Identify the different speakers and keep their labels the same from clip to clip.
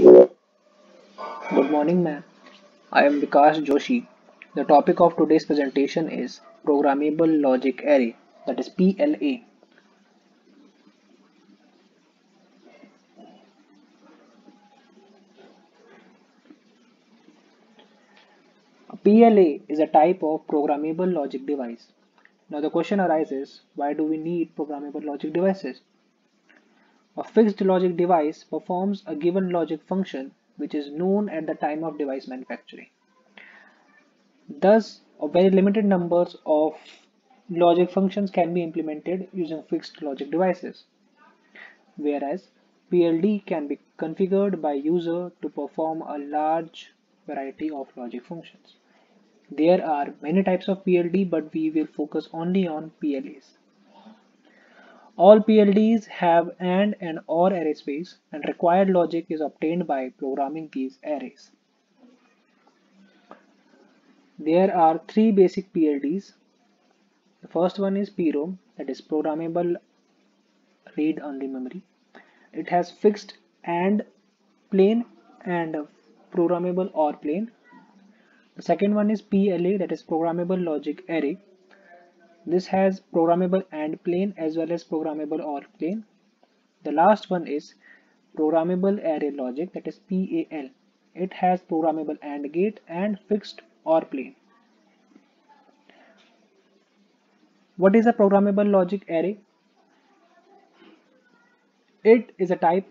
Speaker 1: Good morning, ma'am. I am Vikas Joshi. The topic of today's presentation is Programmable Logic Array, that is PLA. A PLA is a type of programmable logic device. Now the question arises, why do we need programmable logic devices? A fixed logic device performs a given logic function which is known at the time of device manufacturing. Thus, a very limited numbers of logic functions can be implemented using fixed logic devices, whereas PLD can be configured by user to perform a large variety of logic functions. There are many types of PLD, but we will focus only on PLAs. All PLDs have AND and OR array space and required logic is obtained by programming these arrays. There are three basic PLDs. The first one is PROM that is programmable read only memory. It has fixed AND plane and programmable OR plane the second one is PLA that is programmable logic array. This has programmable AND plane as well as programmable OR plane. The last one is programmable array logic that is PAL. It has programmable AND gate and fixed OR plane. What is a programmable logic array? It is a type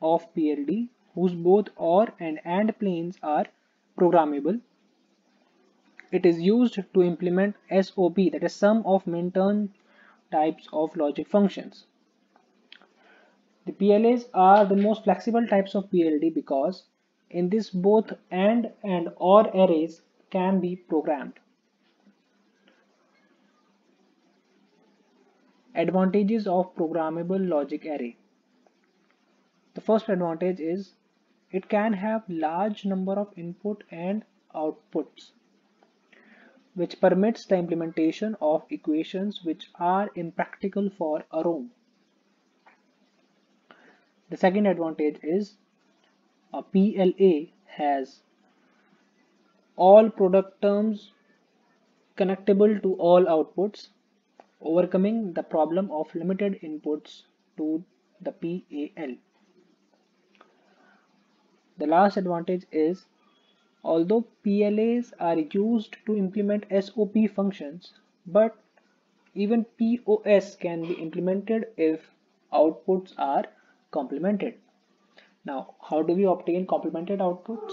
Speaker 1: of PLD whose both OR and AND planes are programmable it is used to implement SOP that is sum of minterm types of logic functions. The PLAs are the most flexible types of PLD because in this both AND and OR arrays can be programmed. Advantages of programmable logic array. The first advantage is it can have large number of input and outputs which permits the implementation of equations which are impractical for a ROM. The second advantage is a PLA has all product terms connectable to all outputs, overcoming the problem of limited inputs to the PAL. The last advantage is Although PLAs are used to implement SOP functions, but even POS can be implemented if outputs are complemented. Now, how do we obtain complemented outputs?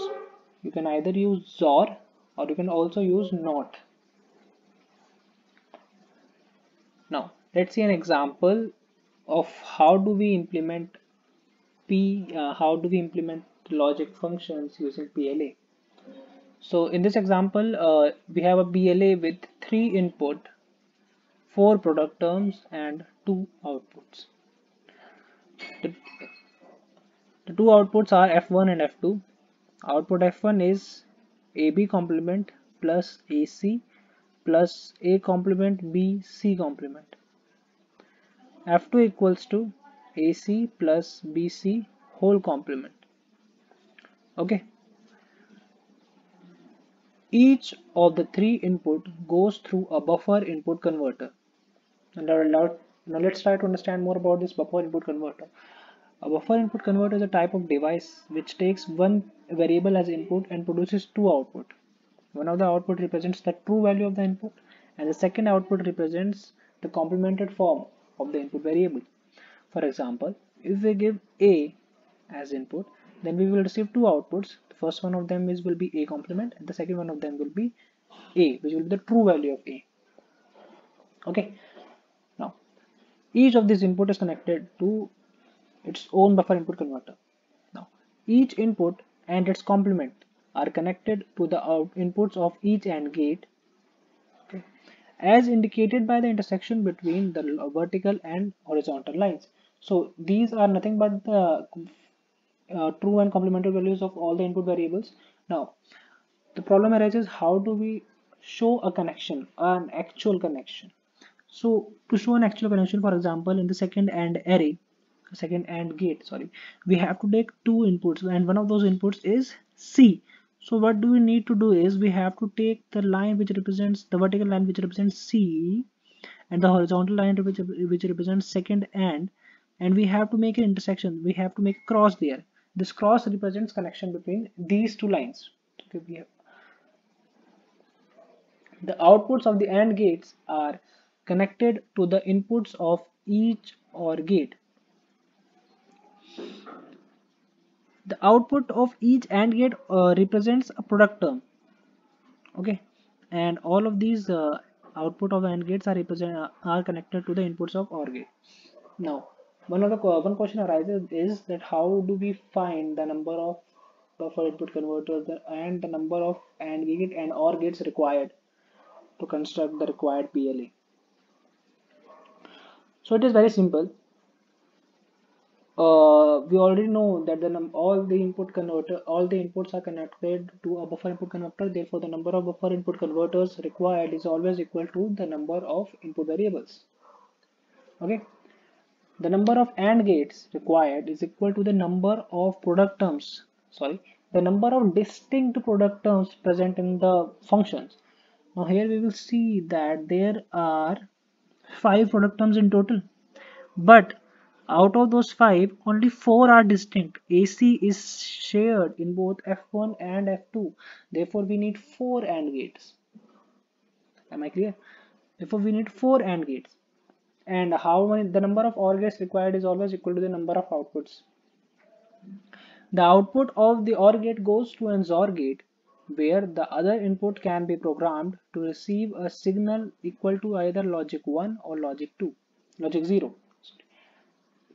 Speaker 1: You can either use XOR or you can also use NOT. Now, let's see an example of how do we implement P, uh, how do we implement logic functions using PLA. So in this example, uh, we have a PLA with three input, four product terms and two outputs. The, the two outputs are F1 and F2. Output F1 is AB complement plus AC plus A complement B C complement. F2 equals to AC plus BC whole complement. Okay. Each of the three input goes through a buffer input converter. And now let's try to understand more about this buffer input converter. A buffer input converter is a type of device which takes one variable as input and produces two output. One of the output represents the true value of the input and the second output represents the complemented form of the input variable. For example, if we give A as input, then we will receive two outputs first one of them is will be a complement and the second one of them will be a which will be the true value of a. Okay? Now each of these input is connected to its own buffer input converter. Now each input and its complement are connected to the inputs of each AND gate okay, as indicated by the intersection between the vertical and horizontal lines. So these are nothing but the uh, true and complementary values of all the input variables. Now the problem arises how do we show a connection an actual connection? So to show an actual connection for example in the second AND array second AND gate sorry we have to take two inputs and one of those inputs is C. So what do we need to do is we have to take the line which represents the vertical line which represents C and the horizontal line which, which represents second AND and we have to make an intersection we have to make a cross there this cross represents connection between these two lines. Okay we have the outputs of the AND gates are connected to the inputs of each OR gate. The output of each AND gate uh, represents a product term. Okay and all of these uh, output of AND gates are represent uh, are connected to the inputs of OR gate. Now one of the one question arises is that how do we find the number of buffer input converters and the number of AND gate and OR gates required to construct the required PLA so it is very simple. Uh, we already know that the all the input converter all the inputs are connected to a buffer input converter therefore the number of buffer input converters required is always equal to the number of input variables. Okay the number of AND gates required is equal to the number of product terms sorry the number of distinct product terms present in the functions now here we will see that there are five product terms in total but out of those five, only four are distinct. AC is shared in both F1 and F2. Therefore, we need four AND gates. Am I clear? Therefore, we need four AND gates. And how many the number of OR gates required is always equal to the number of outputs. The output of the OR gate goes to an XOR gate where the other input can be programmed to receive a signal equal to either logic 1 or logic 2, logic 0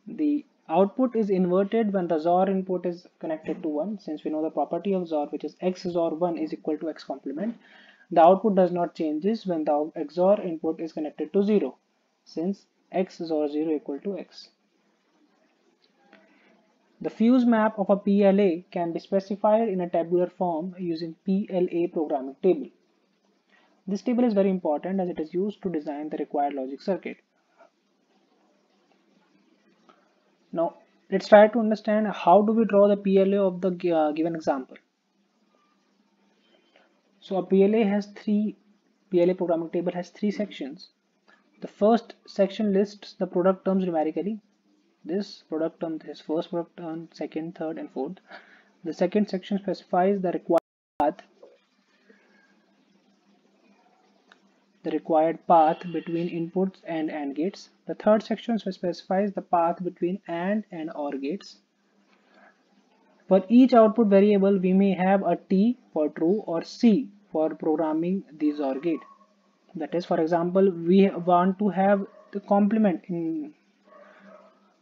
Speaker 1: the output is inverted when the XOR input is connected to 1 since we know the property of XOR which is x XOR 1 is equal to x complement the output does not changes when the XOR input is connected to 0 since x XOR 0 equal to x the fuse map of a PLA can be specified in a tabular form using PLA programming table. This table is very important as it is used to design the required logic circuit. Now let's try to understand how do we draw the PLA of the uh, given example. So a PLA has three PLA programming table has three sections. The first section lists the product terms numerically. This product term is first product term, second, third, and fourth. The second section specifies the required path the required path between inputs and AND gates. The third section specifies the path between AND and OR gates. For each output variable, we may have a T for true or C for programming these OR gate. That is, for example, we want to have the complement in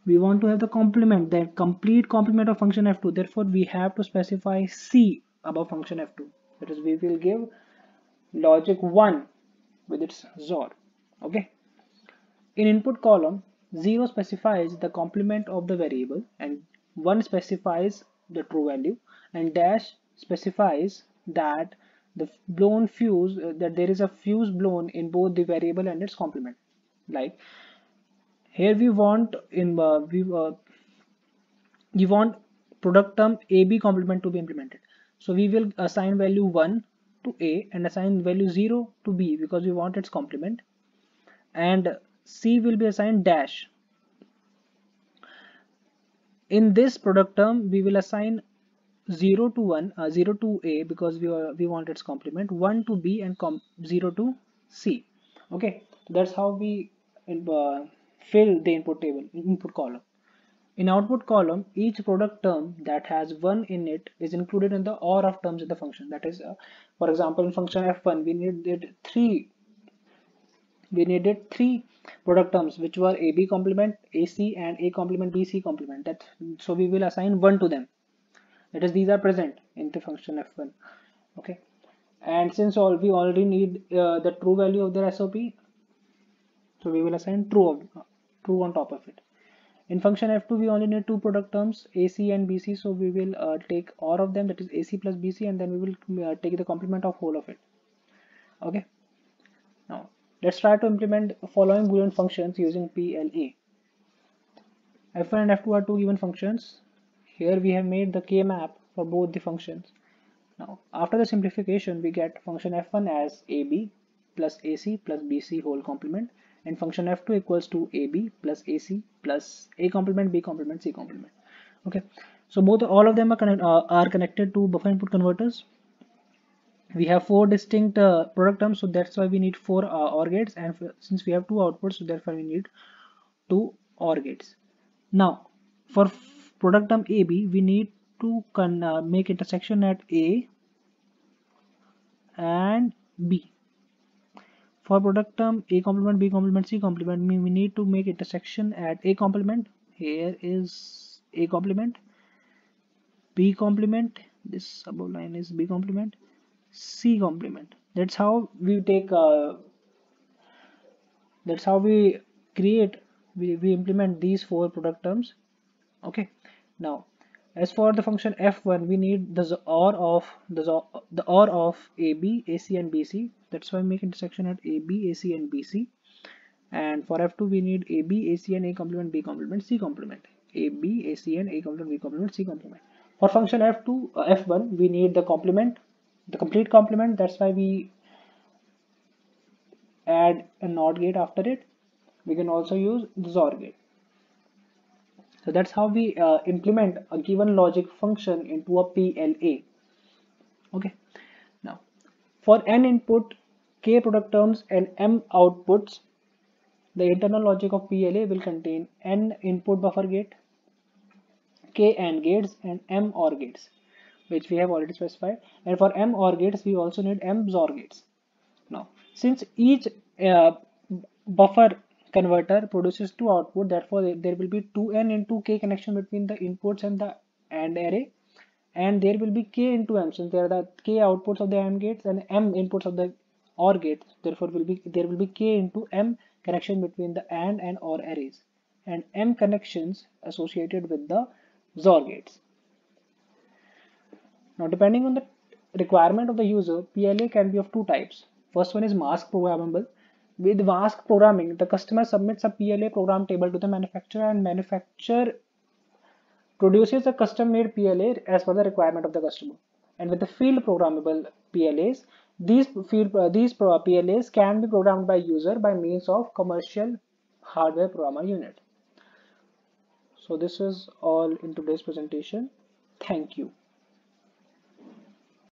Speaker 1: we want to have the complement the complete complement of function f2 therefore we have to specify c above function f2 that is we will give logic 1 with its XOR. Okay. In input column, 0 specifies the complement of the variable and 1 specifies the true value and dash specifies that the blown fuse uh, that there is a fuse blown in both the variable and its complement. Like here we want in uh, we uh, we want product term ab complement to be implemented. So we will assign value 1 to A and assign value 0 to B because we want its complement. And C will be assigned dash. In this product term we will assign 0 to 1, uh, 0 to A because we, are, we want its complement, 1 to B and 0 to C. Okay, that's how we uh, fill the input table, input column. In output column, each product term that has 1 in it is included in the OR of terms in the function. That is, uh, for example, in function f1, we needed three we needed three product terms which were AB complement, AC and A complement, BC complement. That so we will assign one to them. That is, these are present in the function f1. Okay, and since all we already need uh, the true value of the SOP, so we will assign true of, true on top of it. In function f2 we only need two product terms ac and bc so we will uh, take all of them that is ac plus bc and then we will uh, take the complement of whole of it okay? Now let's try to implement following boolean functions using pla f1 and f2 are two given functions here we have made the k map for both the functions. Now after the simplification we get function f1 as ab plus ac plus bc whole complement and function f2 equals to ab plus ac plus a complement b complement c complement. Okay. So both all of them are, connect, uh, are connected to buffer input converters. We have four distinct uh, product terms so that's why we need four uh, OR gates and since we have two outputs so therefore we need two OR gates. Now for product term AB we need to uh, make intersection at A and B for product term A complement B complement C complement we need to make intersection at A complement here is A complement B complement this above line is B complement C complement. That's how we take, uh, that's how we create, we, we implement these four product terms. Okay. Now, as for the function f1, we need the OR of the, OR of AB, AC and BC. That's why we make intersection at AB, AC and BC. And for f2, we need AB, AC and A complement, B complement, C complement. AB, AC and A complement, B complement, C complement. For function f2, uh, f1, we need the complement the complete complement that's why we add a NOT gate after it we can also use the XOR gate so that's how we uh, implement a given logic function into a PLA okay. Now for n input k product terms and m outputs the internal logic of PLA will contain n input buffer gate k AND gates and m OR gates which we have already specified. And for m OR gates we also need m XOR gates. Now since each uh, buffer converter produces two output therefore there will be 2n into k connection between the inputs and the AND array and there will be k into m since there are the k outputs of the AND gates and m inputs of the OR gates therefore will be there will be k into m connection between the AND and OR arrays and m connections associated with the XOR gates now depending on the requirement of the user, PLA can be of two types. First one is mask programmable. With mask programming, the customer submits a PLA program table to the manufacturer and manufacturer produces a custom made PLA as per the requirement of the customer. And with the field programmable PLAs, these field uh, these PLAs can be programmed by user by means of commercial hardware programmer unit. So this is all in today's presentation. Thank you.